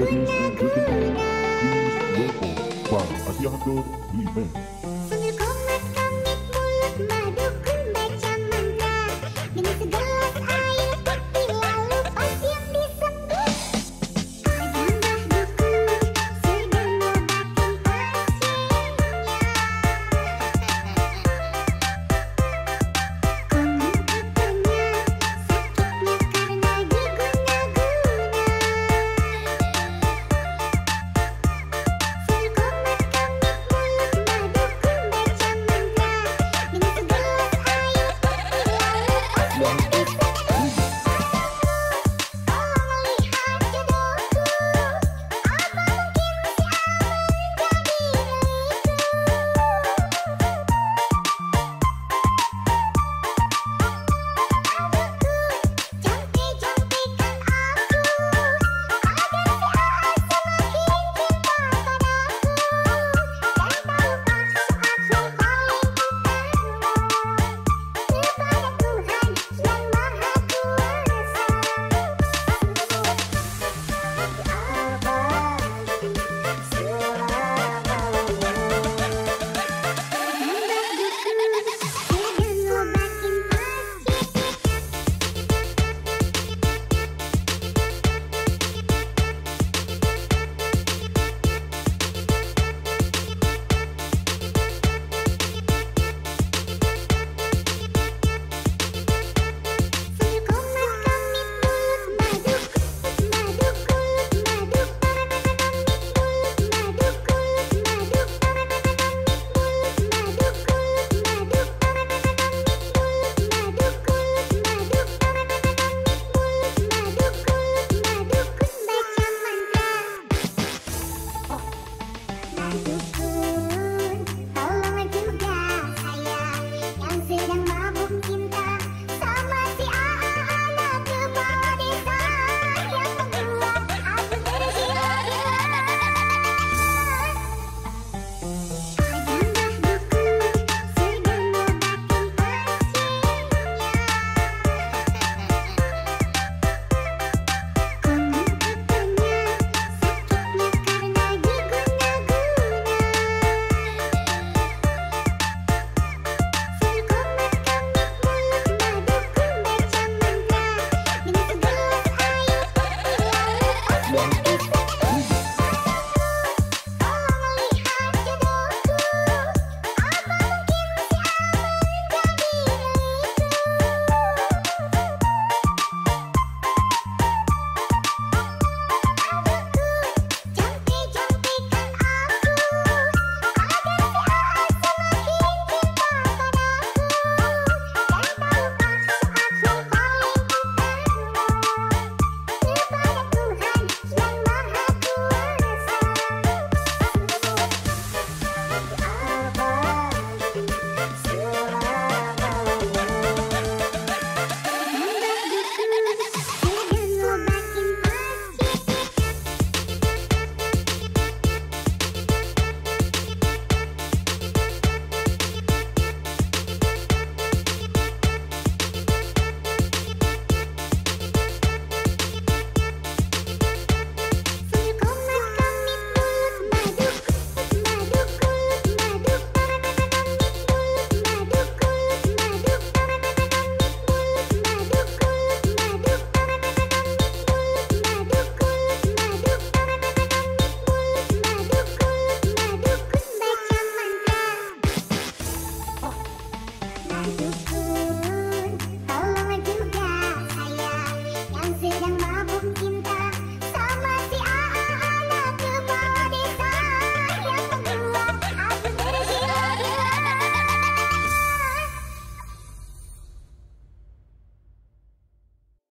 Ladies and gentlemen, please welcome by Asiago Limen.